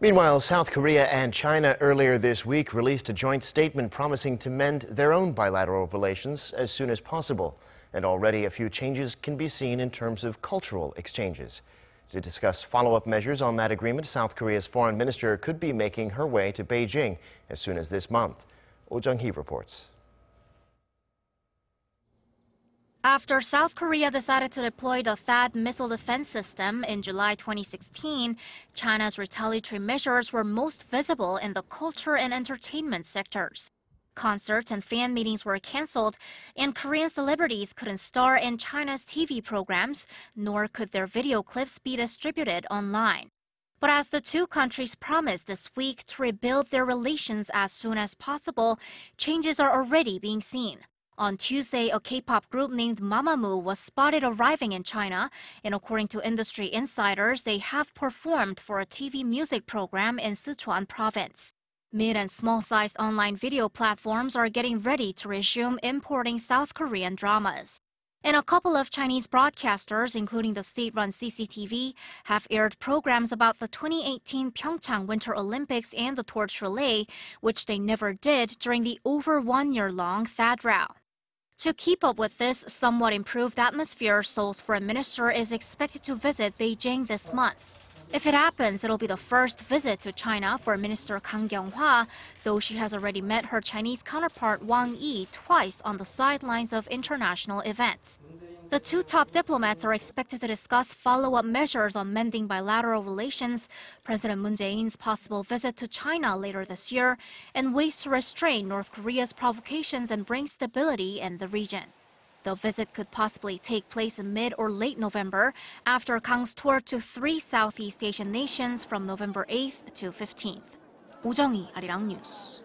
Meanwhile, South Korea and China earlier this week released a joint statement promising to mend their own bilateral relations as soon as possible. And already a few changes can be seen in terms of cultural exchanges. To discuss follow up measures on that agreement, South Korea's foreign minister could be making her way to Beijing as soon as this month. Oh Jung hee reports. After South Korea decided to deploy the THAAD missile defense system in July 2016, China's retaliatory measures were most visible in the culture and entertainment sectors. Concerts and fan meetings were canceled, and Korean celebrities couldn't star in China's TV programs, nor could their video clips be distributed online. But as the two countries promised this week to rebuild their relations as soon as possible, changes are already being seen. On Tuesday, a K-pop group named Mamamoo was spotted arriving in China, and according to industry insiders, they have performed for a TV music program in Sichuan province. Mid and small-sized online video platforms are getting ready to resume importing South Korean dramas. And a couple of Chinese broadcasters, including the state-run CCTV, have aired programs about the 2018 Pyeongchang Winter Olympics and the torch relay, which they never did during the over one-year-long THAAD row. To keep up with this somewhat improved atmosphere, Seoul's foreign minister is expected to visit Beijing this month. If it happens, it'll be the first visit to China for Minister Kang Kyung-hwa, though she has already met her Chinese counterpart Wang Yi twice on the sidelines of international events. The two top diplomats are expected to discuss follow-up measures on mending bilateral relations, President Moon Jae-in's possible visit to China later this year, and ways to restrain North Korea's provocations and bring stability in the region. The visit could possibly take place in mid or late November after Kang's tour to three Southeast Asian nations from November 8th to 15th. 오정희, 아리랑 뉴스.